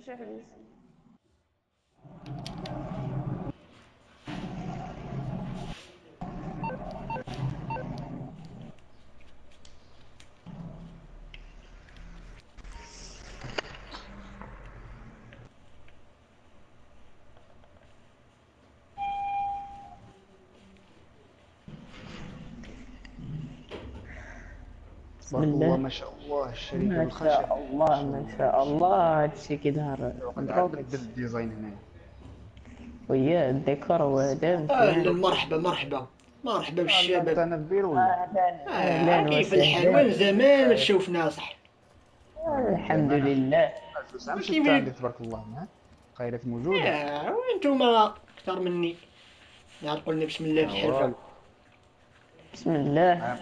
جوج حبيس بسم تبارك الله الله ما شاء الله الشركة ما شاء الله ما شاء الله. هادشي كيظهر نعاود نبدل الديزاين هنايا ويا الديكور وهذا أهلا مرحبا مرحبا. مرحبا بالشباب. أنا في بيرو أهلا آه أهلا كيف الحال؟ وين وسهلا زمان ما تشوفنا صح. الحمد لله. كيف تبارك الله خيرات موجودة. آه وأنتم أكثر مني. نعرفوا لنا بسم الله في الحرفه بسم الله.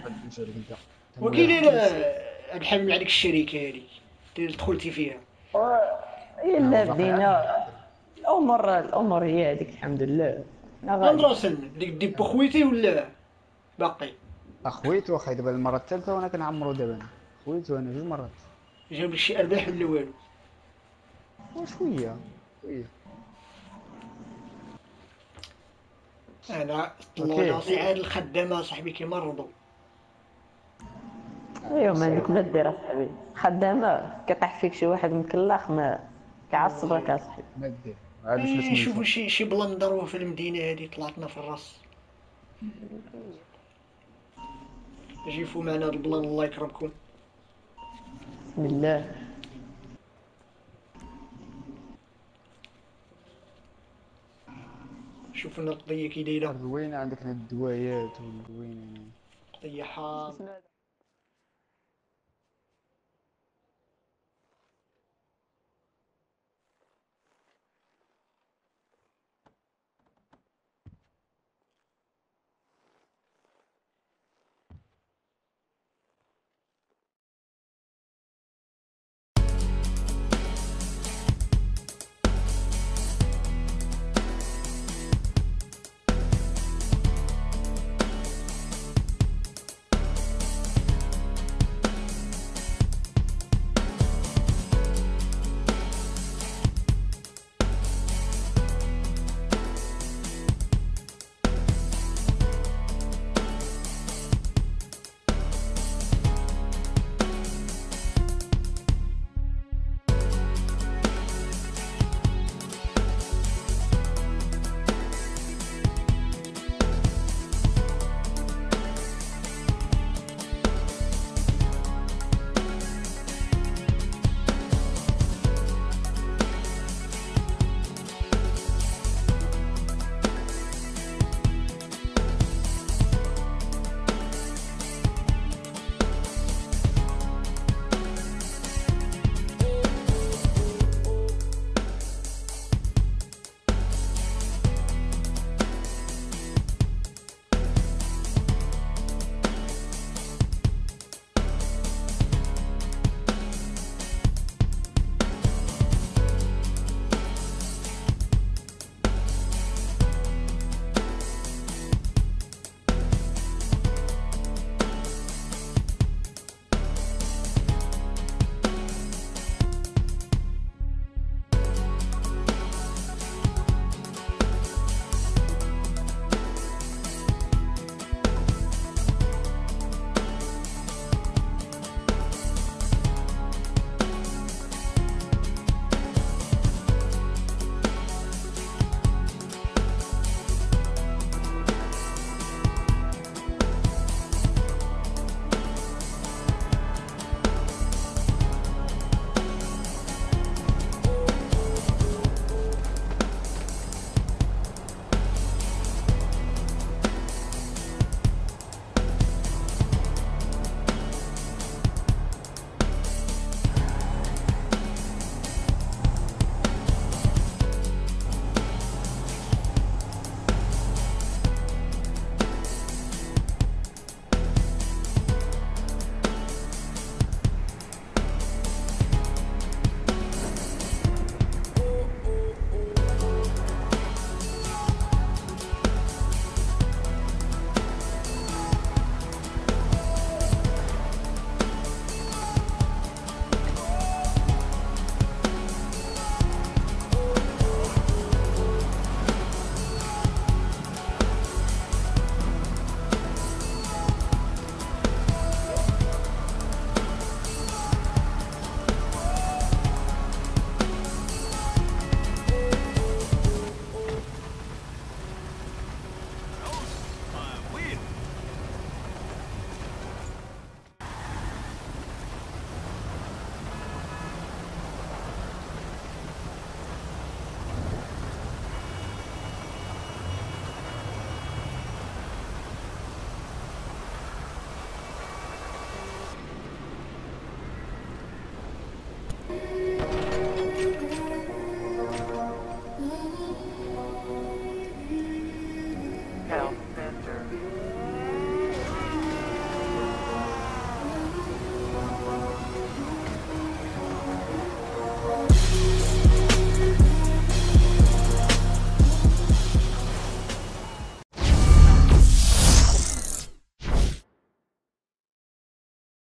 وكاين الحمل عليك الشركة هذه دخلتي فيها الا بدينا. الأمور الأمور هي هذيك الحمد لله. اندرسن ديك ديبو خويتي ولا باقي. أخويت واخا دابا المرة الثالثة وأنا كنعمرو دابا أنا. خويت وأنا جوج مرات. جاب لك شي أرباح ولا والو؟ وشوية شوية. أنا أوكي. طلعوا راسي عاد الخدامة صاحبي كيمرضوا ايوا ما عندك ما دير اصاحبي خدامة كيطيح فيك شي واحد مكلاخ ما كيعصبك اصاحبي ما دير إيه، نشوفوا من شي. شي بلان ندروه في المدينة هذه طلعتنا في الرأس. جيفوا معنا هاد البلان الله يكرمكم. بسم الله. شوفوا لنا القضية كي دايرة. زوينة عندك هاد الدوايات وزوينة قضية حار.